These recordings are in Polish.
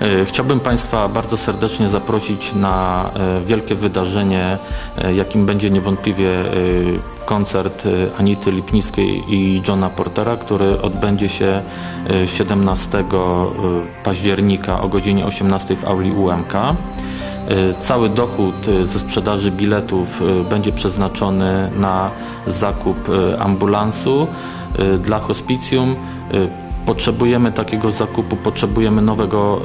E, Chciałbym Państwa bardzo serdecznie zaprosić na e, wielkie wydarzenie, e, jakim będzie niewątpliwie koncert Anity Lipnickiej i Johna Portera, który odbędzie się e, 17 października o godzinie 18 w auli UMK. Cały dochód ze sprzedaży biletów będzie przeznaczony na zakup ambulansu dla hospicjum. Potrzebujemy takiego zakupu, potrzebujemy nowego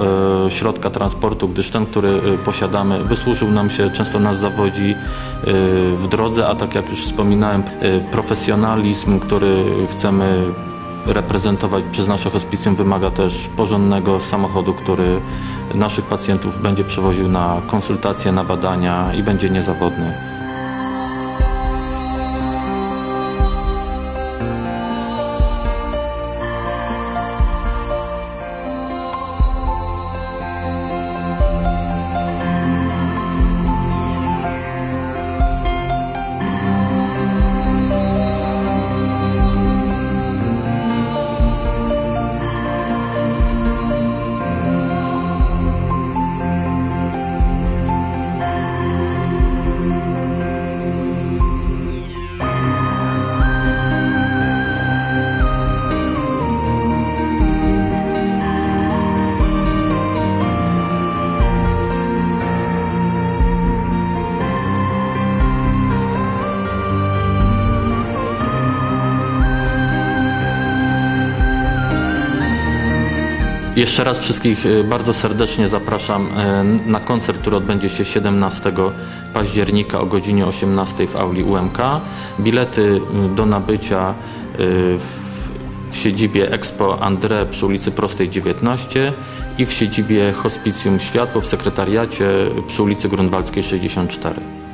e, środka transportu, gdyż ten, który e, posiadamy, wysłużył nam się, często nas zawodzi e, w drodze, a tak jak już wspominałem, e, profesjonalizm, który chcemy reprezentować przez nasze hospicjum wymaga też porządnego samochodu, który naszych pacjentów będzie przewoził na konsultacje, na badania i będzie niezawodny. Jeszcze raz wszystkich y, bardzo serdecznie zapraszam y, na koncert, który odbędzie się 17 października o godzinie 18 w auli UMK. Bilety y, do nabycia w siedzibie Expo André przy ulicy Prostej 19 i w siedzibie Hospicjum Światło w sekretariacie przy ulicy Grunwaldzkiej 64.